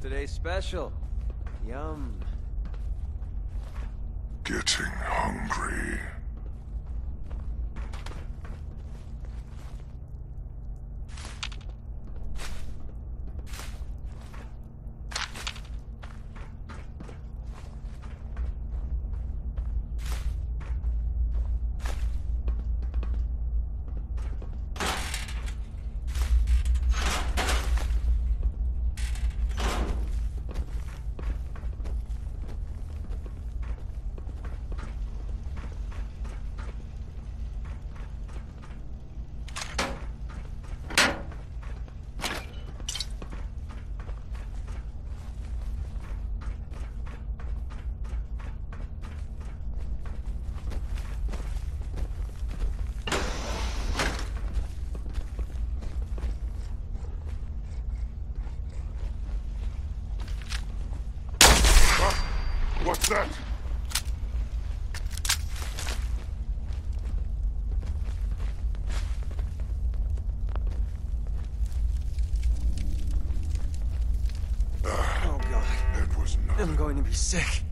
today's special? Yum. Getting hungry. That? Oh god. It was not. I'm going to be sick.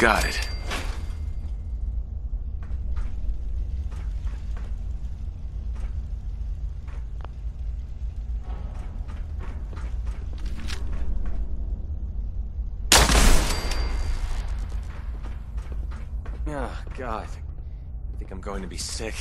Got it. Oh, God. I think I'm going to be sick.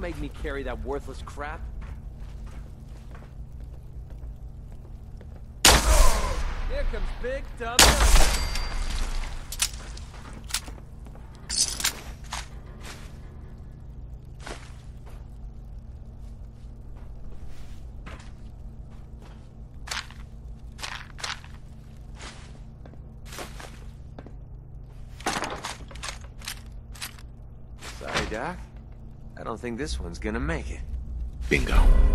Don't make me carry that worthless crap. Here comes Big Dumb. Sorry, Doc. I don't think this one's gonna make it. Bingo.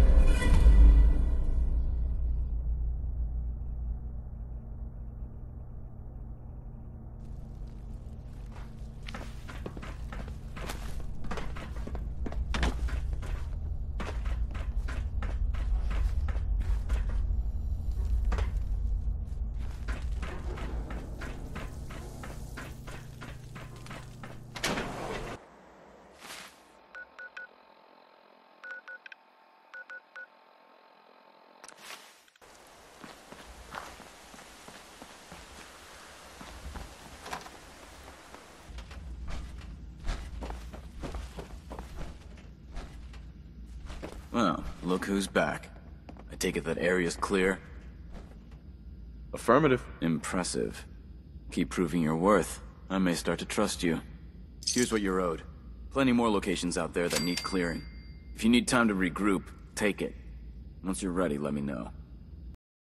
Well, look who's back. I take it that area's clear? Affirmative. Impressive. Keep proving your worth. I may start to trust you. Here's what you're owed. Plenty more locations out there that need clearing. If you need time to regroup, take it. Once you're ready, let me know.